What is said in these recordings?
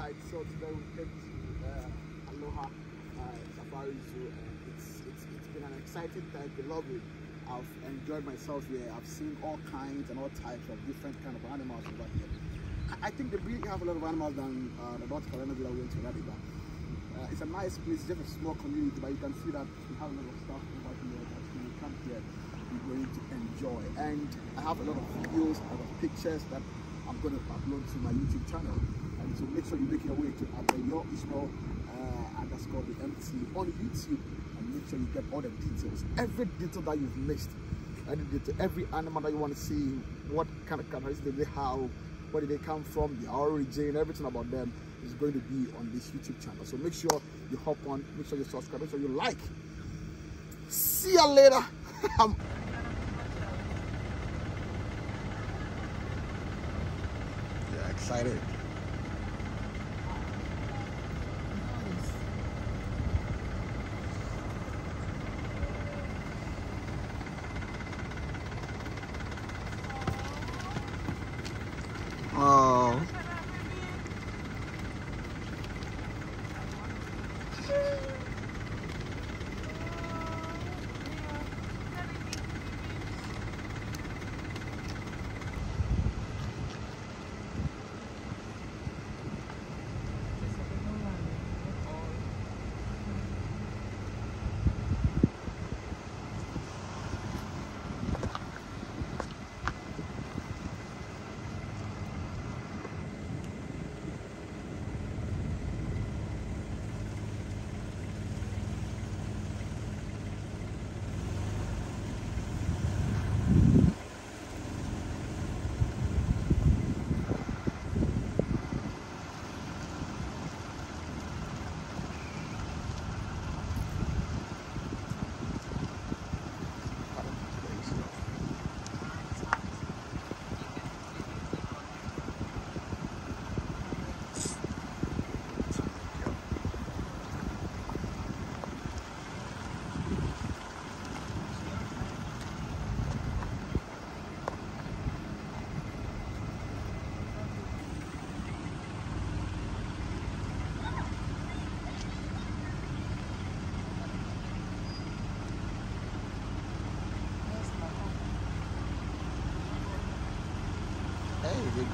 So today we to uh, Aloha uh, Safari Zoo, and it's, it's it's been an exciting time, been lovely. I've enjoyed myself here. I've seen all kinds and all types of different kind of animals over here. I- I think they really have a lot of animals than uh, the North Carolina Villa we went to but uh, it's a nice place, just a small community, but you can see that we have a lot of stuff over here that when you come here, you're going to enjoy. And I have a lot of videos, a lot of pictures that I'm going to upload to my YouTube channel. So make sure you make your way to Abayo Ismail uh, underscore the MT on YouTube and make sure you get all the details. Every detail that you've missed, every detail, every animal that you want to see, what kind of characteristics they have, where did they come from, their origin, everything about them is going to be on this YouTube channel. So make sure you hop on, make sure you subscribe, make sure you like. See you later. Excited.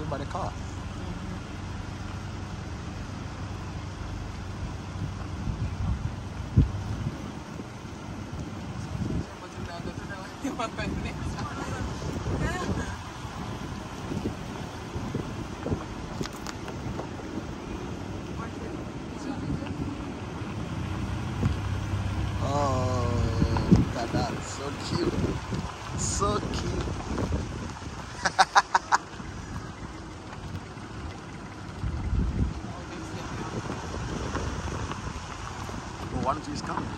The car. Oh, that. So cute. So cute. Oh, one of you is coming.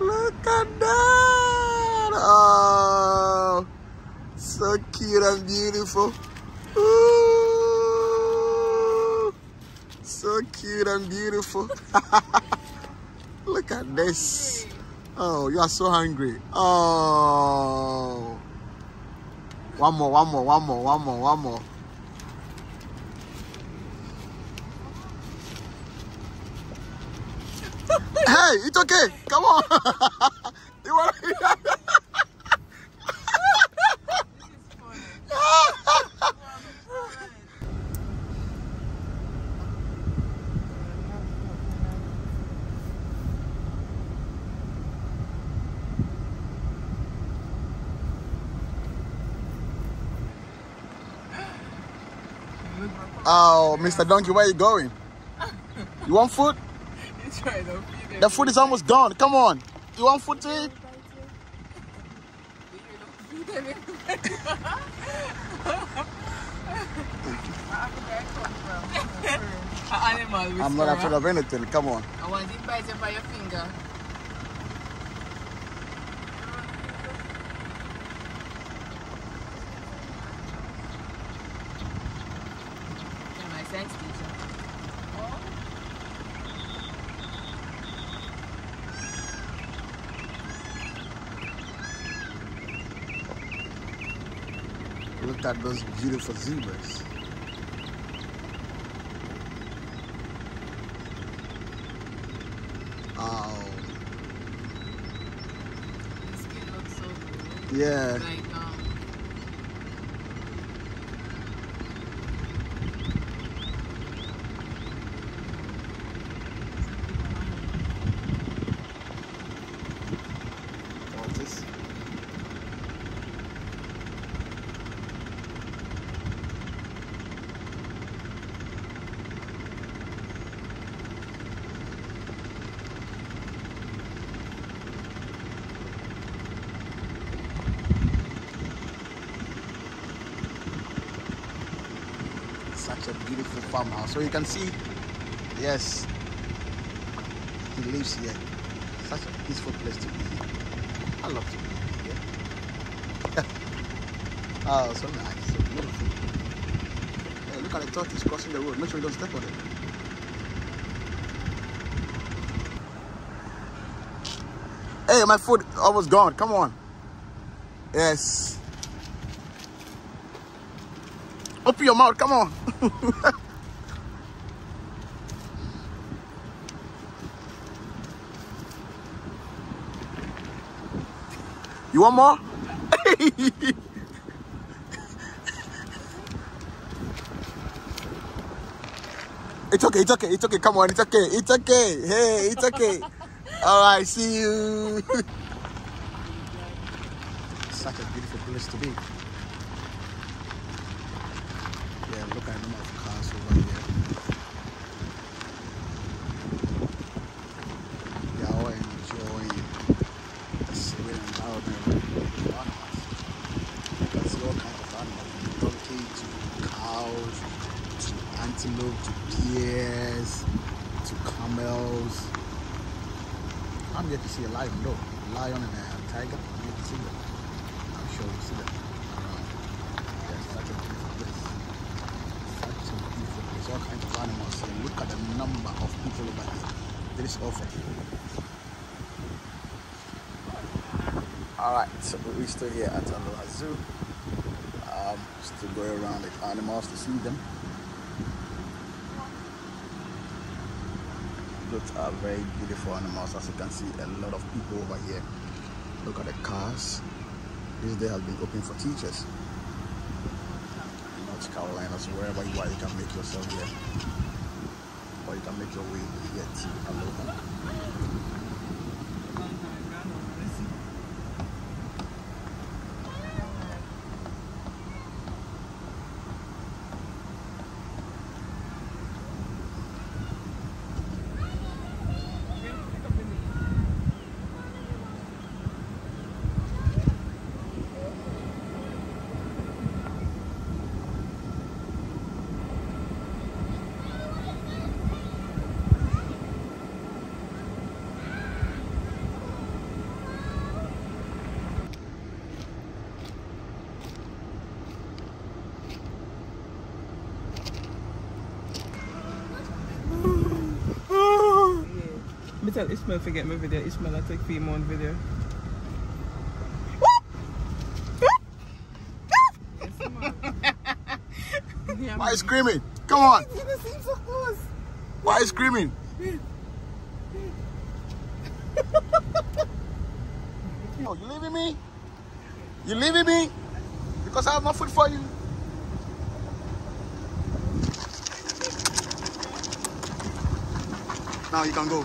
Look at that! Oh, so cute and beautiful. Ooh, so cute and beautiful. Look at this. Oh, you are so hungry. Oh. One more, one more, one more, one more, one more. hey, it's okay. Come on. you want Oh, Mr. Donkey, where you going? You want food? It's right up here. The food is almost gone. Come on. You want food to eat? I'm not afraid of anything. Come on. I want it bite you by your finger. In my science teacher. Look at those beautiful zebras. Oh, The skin looks so good. yeah. Like, um, Tortoise. Such a beautiful So you can see, yes, he lives here. Such a peaceful place to be. I love to be here. oh, so nice, so beautiful. Hey, look at the tortoise crossing the road. Make sure you don't step on it. Hey, my foot almost gone. Come on. Yes. Open your mouth. Come on. you want more? it's okay. It's okay. It's okay. Come on. It's okay. It's okay. Hey, it's okay. All right. See you. Such a beautiful place to be. Yeah, look at the number of cars over here. They are all enjoying the serene environment of animals. You can see all kinds of animals, from donkey to cows, to antelope, to deers, to camels. I'm yet to see a lion though. A lion and a tiger. I'm yet to see them. I'm sure we'll see them around. Yes, such a beautiful place. Such a beautiful. All kinds of animals. And look at the number of people over here. There is offer. Alright, so we're still here at Aloha Zoo. Um, still going around the animals to see them. Those are very beautiful animals. As you can see, a lot of people over here. Look at the cars. This day has been open for teachers. North Carolina, so wherever you are, you can make yourself here. Or you can make your way here to Aloha. Me tell Ismail to get my video. Ismail I take film on video. Why are you screaming? Come on. You just seem so. Why are you screaming? oh, you leaving me? You leaving me? Because I have no food for you. Now you can go.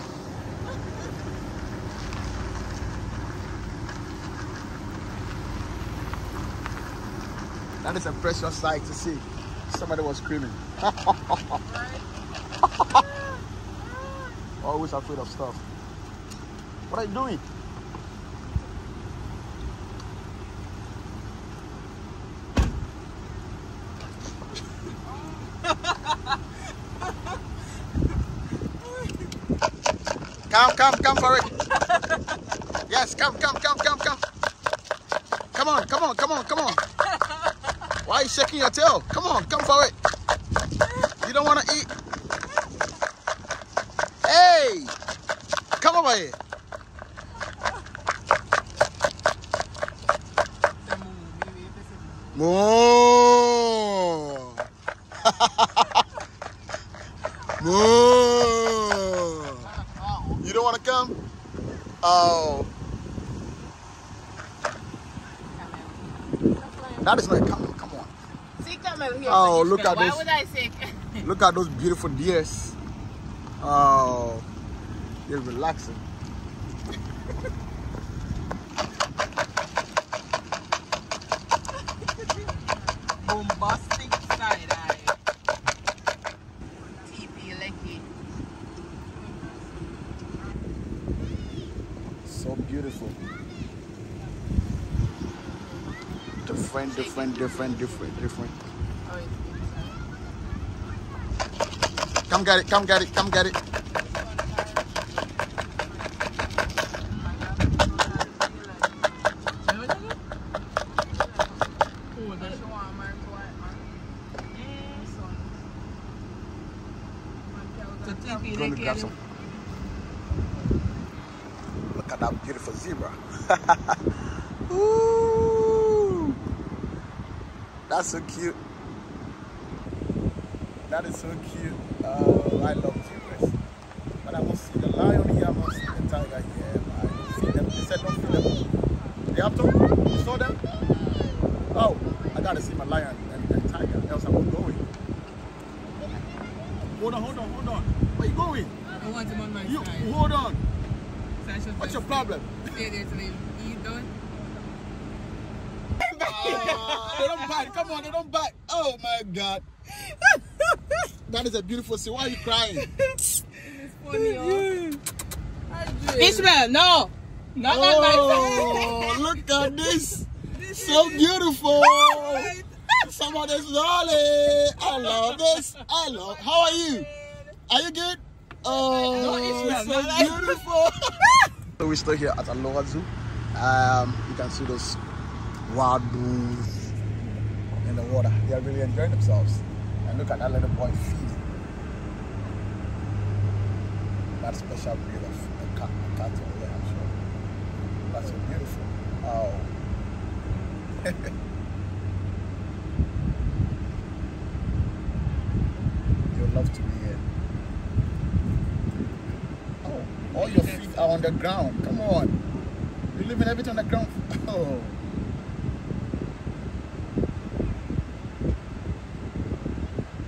That is a precious sight to see. Somebody was screaming. Always afraid of stuff. What are you doing? Come, come, come for it. Yes, come, come, come, come, come. Come on, come on, come on, come on. Why are you shaking your tail? Come on, come for it. You don't want to eat? Hey, come over here. Moo. Moo. You don't want to come? Oh. That is not coming. Come camel here. Oh, look at Why this. would I say Look at those beautiful deers. Oh, they're relaxing. bombastic side eye? TP Lecky. So beautiful. Different, different, different, different, different. Come get it, come get it, come get it. Oh, that's the one, man. Quiet, man. So TP Going to Lecky. grab some. Look at that beautiful zebra. Ooh, that's so cute. That is so cute. Oh, I love zebras. But I must see the lion here, I must see the tiger here. I don't see them. They said don't see them. They have to? You saw them? Oh, I gotta see my lion and, and tiger, else I'm not going. Hold on, hold on, hold on. Where you going? I want him on my You side. hold on. So What's your problem? Stay there till he he done. they don't bite. Come on, they don't bite. Oh my god. that is a beautiful scene. Why are you crying? Funny, oh. Ishmael, no! Not on my Oh, look at this. So beautiful. Someone is rolling. I love this. I love. How are you? Are you good? Oh, Ishmael, so beautiful. so we're still here at Aloha Zoo. Um, you can see those wild bulls in the water. They are really enjoying themselves. Look at that little boy feeding. That special breed of a cat, there, I'm sure. That's so beautiful. Oh. You'll love to be here. Oh, all your feet are on the ground. Come on. You're leaving everything on the ground. Oh.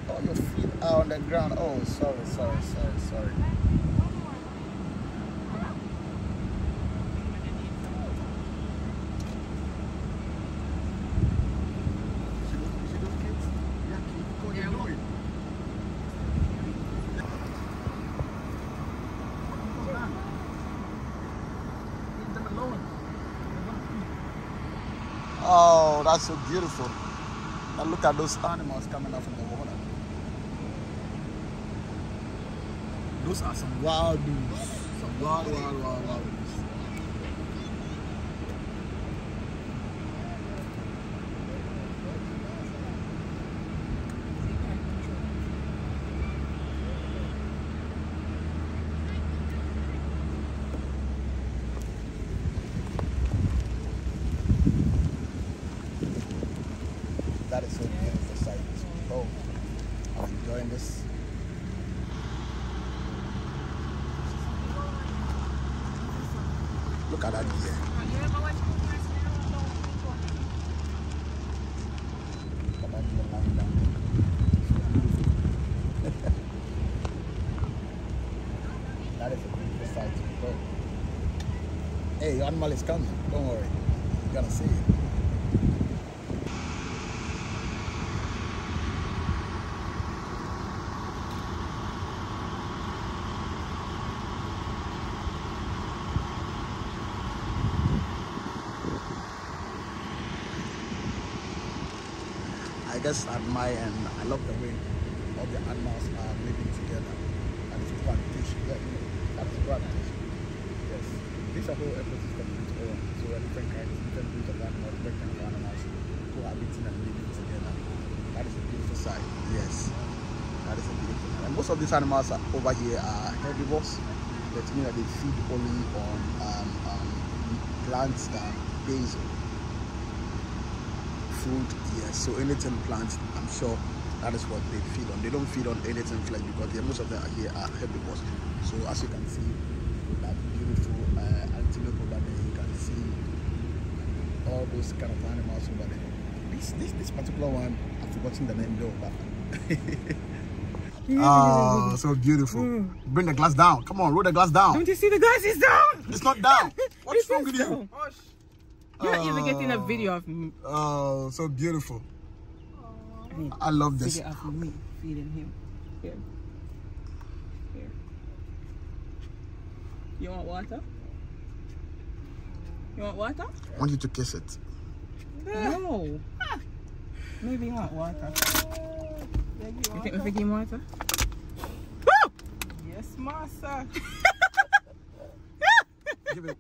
All your feet are on the ground. Oh, sorry, sorry, sorry, sorry. Oh, that's so beautiful. And look at those animals coming out from the water. Those are some wild dudes. Some wild, wild, wild, wild dudes. That is so beautiful sight. Oh, I'm enjoying this. Look at that deer. Look at that deer lying down there. that is a beautiful sight to behold. Hey, animal is coming. Don't worry. You're gonna see it. Just admire and I love the way all the animals are living together. And it's cohabitation. Yeah, you know, that is cohabitation. Yes. This is whole ecosystem on its own. So different kinds, different breeds of animals, different kinds of animals cohabiting and living together. That is a beautiful sight. Yes. That is a beautiful sight. And most of these animals are over here are herbivores. That means that they feed only on um, um, plants that based food, yes so anything plants i'm sure that is what they feed on they don't feed on anything flesh because most of them here are herbivores so as you can see that beautiful uh, antelope over there you can see all those kind of animals over there this this, this particular one i've forgotten the name though but Oh, so beautiful. Mm. Bring the glass down. Come on, roll the glass down. Don't you see the glass is down? It's not down. What's wrong with you? Down. You're not even getting a video of me. Uh, oh, so beautiful. I love this. Video of me feeding him. Here. Here. You want water? You want water? I want you to kiss it. No. Ah. Maybe you want water. You think we're him water? Yes, master. Give it.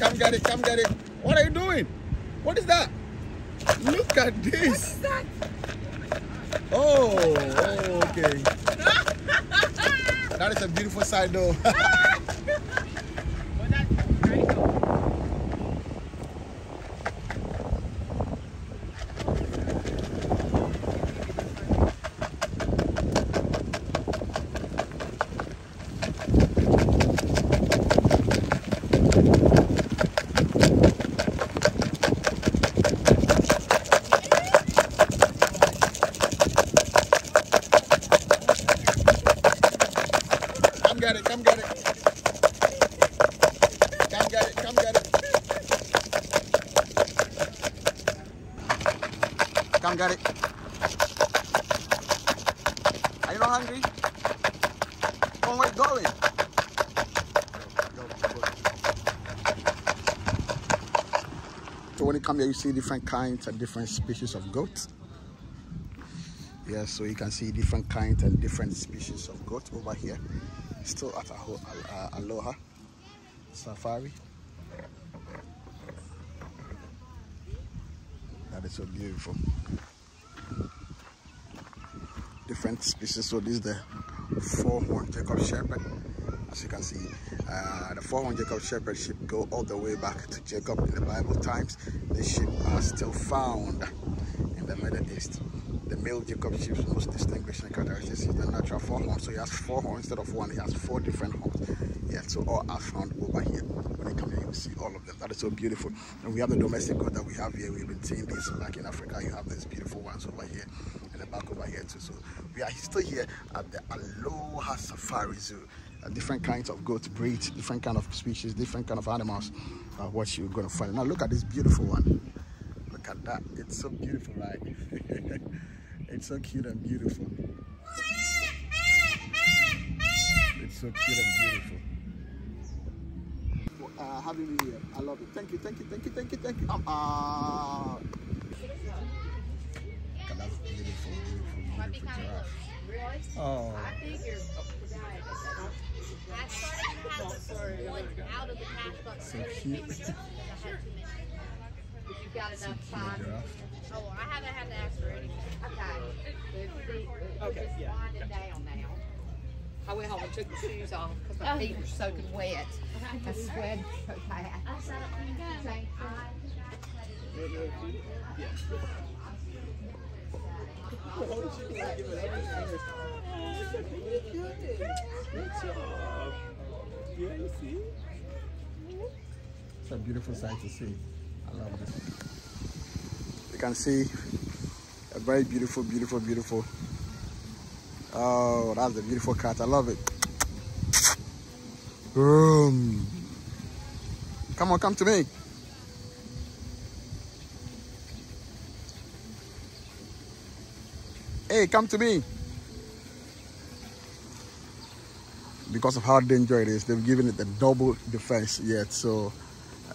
Come get it, come get it, come get it. What are you doing? What is that? Look at this. What is that? Oh, oh, okay. that is a beautiful sight though. come get it, come get it. Come get it, come get it. Come get it. Are you not hungry? Come on, where you going? Go, go, go. So when you come here, you see different kinds and different species of goats. Yeah, so you can see different kinds and different species of goats over here. Still at Aho- Aloha Safari. That is so beautiful. Different species. So this is the four-horn Jacob Shepherd. As you can see, uh, the four-horn Jacob Shepherd sheep go all the way back to Jacob in the Bible times. These sheep are still found in the Middle East. The male Jacob sheep's most distinguishing characteristic is the natural four horns. So he has four horns instead of one. He has four different horns. Yeah, so all are found over here. When you come here, you see all of them. That is so beautiful. And we have the domestic goat that we have here. We've been seeing these back in Africa. You have these beautiful ones over here and the back over here too. So we are still here at the Aloha Safari Zoo. Uh, different kinds of goat breeds, different kind of species, different kind of animals. Uh, what you're gonna find. Now look at this beautiful one. Look at that. It's so beautiful, right? it's so cute and beautiful. It's so cute and beautiful. Uh, having me here, I love it. Thank you, thank you, thank you, thank you, thank you. Um, uh... At beautiful, beautiful, beautiful giraffe. Oh, I started to have one out of the cash bucket. so cute. You've got enough time. Oh, I haven't had to ask for anything. Okay. Okay, yeah. Down now. I went home and took the shoes off because my feet were soaking wet. I sweated so bad. It's a beautiful sight to see. I love this. You can see a very beautiful, beautiful, beautiful. Oh, that's a beautiful cat. I love it. Come on, come to me. Hey, come to me. Because of how dangerous it is, they've given it the double defense yet, so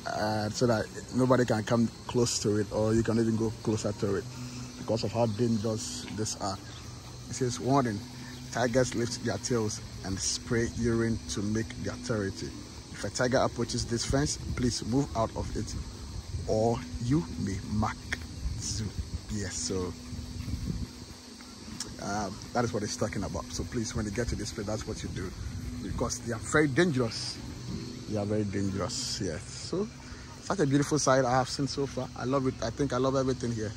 uh, so that nobody can come close to it, or you can even go closer to it, because of how dangerous this are. It says warning: tigers lift their tails and spray urine to make their territory. If a tiger approaches this fence, please move out of it, or you may mark zoo. Yes, so um, that is what it's talking about. So please, when you get to this place, that's what you do, because they are very dangerous. They are very dangerous. Yes. So such a beautiful sight I have seen so far. I love it. I think I love everything here.